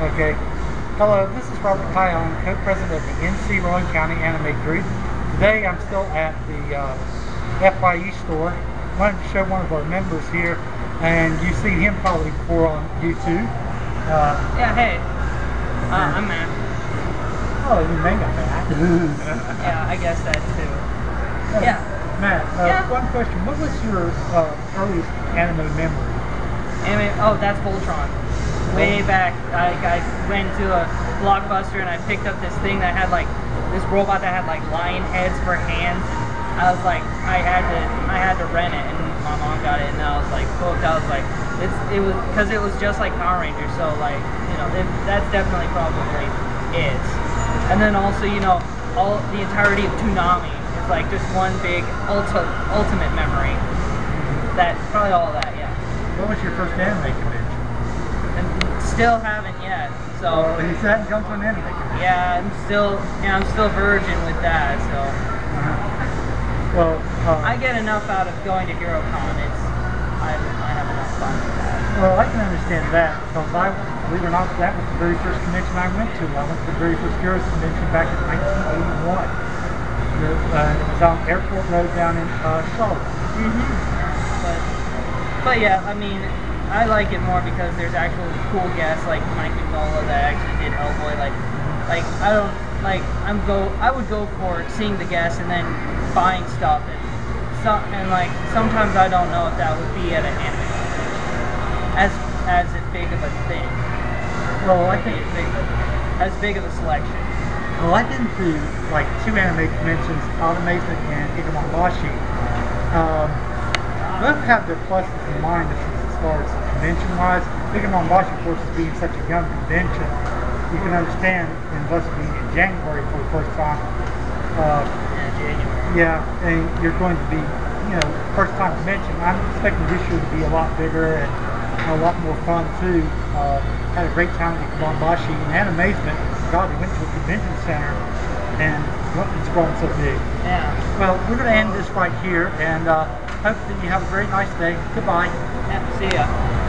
Okay. Hello, this is Robert Kion, co-president of the NC Rowan County Anime Group. Today I'm still at the uh, FYE store. wanted to show one of our members here, and you've seen him probably before on YouTube. Uh, yeah, hey. Uh, I'm Matt. Oh, you may not Matt. yeah, I guess that too. Yeah. Matt, uh, yeah. one question. What was your uh, earliest anime memory? Anime, oh, that's Voltron way back, I, I went to a blockbuster and I picked up this thing that had like this robot that had like lion heads for hands. I was like, I had to, I had to rent it, and my mom got it, and I was like hooked. I was like, it's, it was, because it was just like Power Rangers, so like, you know, it, that's definitely probably it. And then also, you know, all the entirety of Toonami is like just one big ulti ultimate memory. That probably all of that, yeah. What was your first anime convention? still haven't yet. So well, he said come to an. Yeah, I'm still yeah I'm still virgin with that. So. Uh-huh. Well, uh, I get enough out of going to HeroesCon. It's I, I have enough fun with that. Well, I can understand that because I, believe it or not, that was the very first convention I went to. I went to the very first Heroes convention back in 1981. Uh, it was on Airport Road down in uh, Charlotte. Mm-hmm. But, but yeah, I mean, I like it more because there's actual cool guests like Mike Mignola that actually did Hellboy. Like, like I don't like I'm go I would go for seeing the guests and then buying stuff and some and like sometimes I don't know if that would be at an anime as as big of a thing. Well, I think as big, of, as big of a selection. Well, I've been to like two anime conventions, Automation and Higurabashi. Um, both have their pluses and minuses far as convention-wise. Picking on Washington, of course, being such a young convention, you can understand, and thus being in January for the first time. Uh, yeah, Yeah, and you're going to be, you know, first time convention. I'm expecting this year to be a lot bigger and a lot more fun too. Uh, had a great time at Bombashi and had amazement. God, we went to a convention center and it's grown so big. Yeah. Well, we're going to end this right here and uh, hope that you have a very nice day. Goodbye. Yeah, see ya.